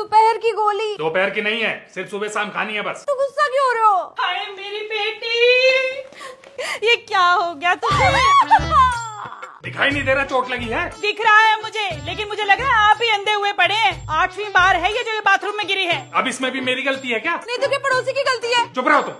दोपहर की गोली। दोपहर की नहीं है सिर्फ़ सुबह शाम खानी है बस। तो गुस्सा क्यों हो रहे हो? हाय मेरी बेटी। ये क्या हो गया तुझे? दिखाई नहीं दे रहा चोट लगी है? दिख रहा है मुझे लेकिन मुझे लग रहा है आप ही अंधे हुए पड़े हैं। आठवीं बार है ये जो ये बाथरूम में गिरी है। अब इसमें भी मेरी गलती है क्या? नहीं तो क्या पड़ोसी की गलती है? चुप रहो तुम।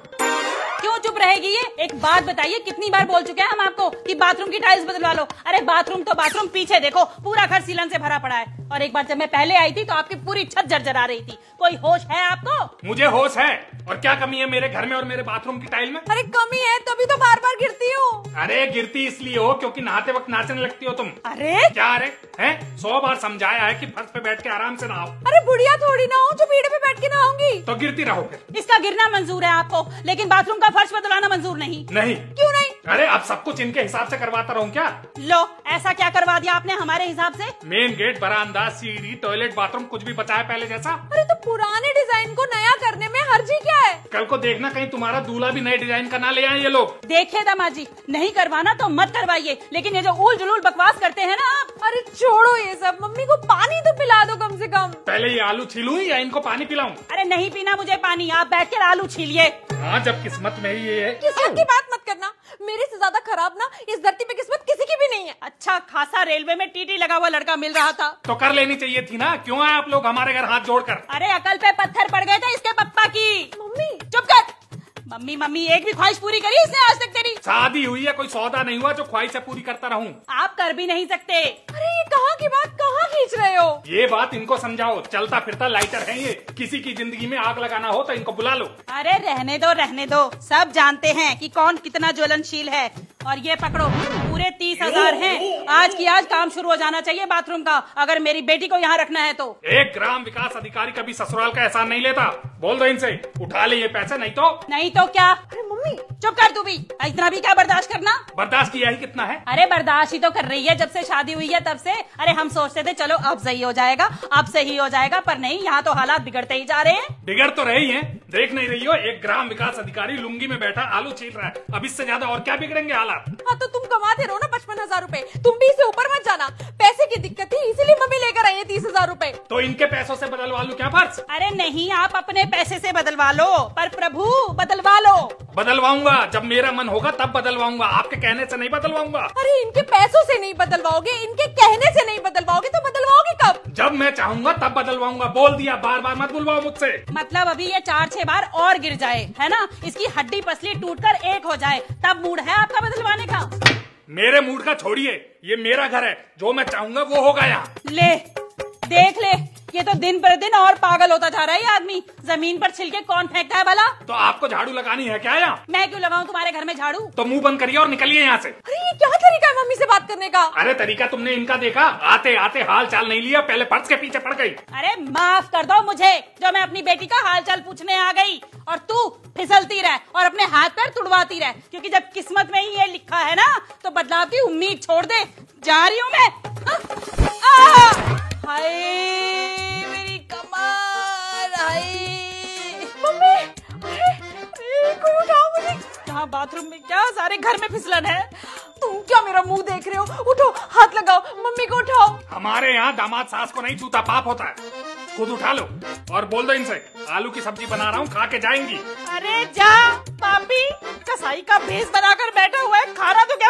क्यों चुप रहेगी ये? एक बात बताइए कितनी बार बोल चुके हैं हम आपको कि बाथरूम की टाइल्स बदलवा लो? अरे बाथरूम तो बाथरूम पीछे देखो पूरा घर सीलन से भरा पड़ा है। और एक बार जब मैं पहले आई थी तो आपकी पूरी छत जर्जरा रही थी। कोई होश है आपको? मुझे होश है। और क्या कमी है मेरे घर में और मेरे बाथरूम की टाइल में? अरे कमी है तभी तो बार बार गिरती हो। अरे गिरती इसलिए हो क्योंकि नहाते वक्त नाचने लगती हो तुम। अरे? क्या अरे हैं? सौ बार समझाया है कि फर्श पे बैठ के आराम से नहाओ। अरे बुढ़िया थोड़ी ना हो जो पीढ़े पे बैठ के नहाऊँगी। तो गिरती रहो फिर। इसका गिरना मंजूर है आपको लेकिन बाथरूम का फर्श बदलाना मंजूर नहीं। नहीं। क्यों नहीं अरे अब सब कुछ इनके हिसाब से करवाता रहूँ क्या? लो ऐसा क्या करवा दिया आपने हमारे हिसाब से? मेन गेट बरामदा सीढ़ी टॉयलेट बाथरूम कुछ भी बचा है पहले जैसा? अरे तो पुराने डिज़ाइन को नया करने में हर्जी क्या है? कल को देखना कहीं तुम्हारा दूल्हा भी नए डिज़ाइन का ना ले आए ये लोग। देखिए दामाजी नहीं करवाना तो मत करवाइए लेकिन ये जो उल जुलूल बकवास करते हैं ना आप अरे छोड़ो ये सब मम्मी को पानी तो पिला दो कम से कम। पहले ये आलू छीलूं या इनको पानी पिलाऊं? अरे नहीं पीना मुझे पानी आप बैठ कर आलू छीलिए। हाँ जब किस्मत में ही ये है। किस्मत की बात मेरे से ज़्यादा खराब ना इस धरती पे किस्मत किसी की भी नहीं है। अच्छा खासा रेलवे में टीटी लगा हुआ लड़का मिल रहा था। तो कर लेनी चाहिए थी ना क्यों आए आप लोग हमारे घर हाथ जोड़कर? अरे अकल पे पत्थर पड़ गए थे इसके पप्पा की। मम्मी। चुप कर। मम्मी मम्मी एक भी ख्वाहिश पूरी करी इसने आज तक तेरी। शादी हुई है कोई सौदा नहीं हुआ जो ख्वाहिश पूरी करता रहूँ। आप कर भी नहीं सकते। अरे कहाँ की बात? कहाँ खींच रहे हो? ये बात इनको समझाओ। चलता फिरता लाइटर है ये। किसी की ज़िंदगी में आग लगाना हो तो इनको बुला लो। अरे रहने दो रहने दो। सब जानते हैं कि कौन कितना ज्वलनशील है। और ये पकड़ो पूरे तीस हज़ार है। आज की आज काम शुरू हो जाना चाहिए बाथरूम का। अगर मेरी बेटी को यहाँ रखना है तो। एक ग्राम विकास अधिकारी कभी ससुराल का एहसान नहीं लेता। बोल दो इनसे उठा ले ये पैसे नहीं तो? नहीं तो क्या? मम्मी चुप कर तू भी। इतना भी क्या बर्दाश्त करना? बर्दाश्त किया ही कितना है? अरे बर्दाश्त ही तो कर रही है जब से शादी हुई है तब से। अरे हम सोचते थे चलो अब सही हो जाएगा अब सही हो जाएगा पर नहीं यहाँ तो हालात बिगड़ते ही जा रहे हैं। बिगड़ तो रही है देख नहीं रही हो एक ग्राम विकास अधिकारी लुंगी में बैठा आलू छील रहा है। अब इससे ज़्यादा और क्या बिगड़ेंगे हालात? हाँ तो तुम कमाते रहो ना पचपन हज़ार रूपए। तुम भी इसे ऊपर मत जाना। पैसे की दिक्कत थी इसीलिए मम्मी लेकर आई है तीस हज़ार रूपए। तो इनके पैसों से बदलवा लू क्या फ़र्ज़? अरे नहीं आप अपने पैसे से बदलवा लो पर प्रभु बदलवा लो। बदलवाऊँगा। जब मेरा मन होगा तब बदलवाऊँगा। आपके कहने से नहीं बदलवाऊँगा। अरे इनके पैसों से नहीं बदलवाओगे? इनके कहने से नहीं बदलवाओगे? तो बदलवाओगे कब? जब मैं चाहूँगा तब बदलवाऊँगा। बोल दिया बार बार मत बुलवाओ मुझसे। मतलब अभी ये चार छह बार और गिर जाए है ना? इसकी हड्डी पसली टूट कर एक हो जाए तब मूड है आपका बदलवाने का? मेरे मूड का छोड़िए। ये मेरा घर है। जो मैं चाहूँगा वो होगा यहाँ ले देख ले। ये तो दिन पर दिन और पागल होता जा रहा है ये आदमी। ज़मीन पर छिलके कौन फेंकता है भला? तो आपको झाड़ू लगानी है क्या यहाँ? मैं क्यों लगाऊँ तुम्हारे घर में झाड़ू? तो मुँह बंद करिए और निकलिए यहाँ से। अरे ये क्या तरीका है मम्मी से बात करने का? अरे तरीका तुमने इनका देखा। आते आते हाल चाल नहीं लिया पहले पर्स के पीछे पड़ गई अरे माफ़ कर दो मुझे जो मैं अपनी बेटी का हाल चाल पूछने आ गई। और तू फिसलती रह और अपने हाथ पैर तुड़वाती रह क्योंकि जब किस्मत में ही ये लिखा है ना तो बदलाव की उम्मीद छोड़ दे। जा रही हूँ मैं। हाय। मुझे बाथरूम में क्या? सारे घर में फिसलन है। तुम क्या मेरा मुँह देख रहे हो? उठो हाथ लगाओ मम्मी को उठाओ। हमारे यहाँ दामाद सास को नहीं छूता पाप होता है। खुद उठा लो और बोल दो इनसे आलू की सब्ज़ी बना रहा हूँ खा के जाएँगी। अरे जा पापी। कसाई का भेस बनाकर बैठा हुआ है खा रहा तो क्या